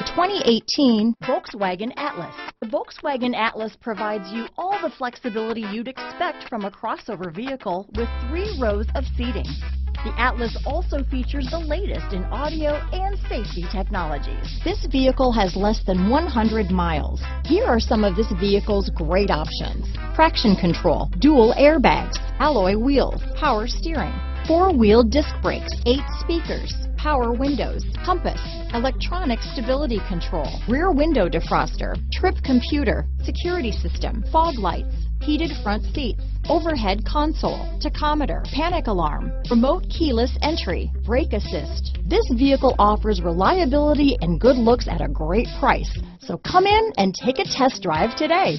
The 2018 Volkswagen Atlas. The Volkswagen Atlas provides you all the flexibility you'd expect from a crossover vehicle with three rows of seating. The Atlas also features the latest in audio and safety technologies. This vehicle has less than 100 miles. Here are some of this vehicle's great options. Traction control, dual airbags, alloy wheels, power steering, four-wheel disc brakes, eight speakers, power windows, compass, electronic stability control, rear window defroster, trip computer, security system, fog lights, heated front seats, overhead console, tachometer, panic alarm, remote keyless entry, brake assist. This vehicle offers reliability and good looks at a great price. So come in and take a test drive today.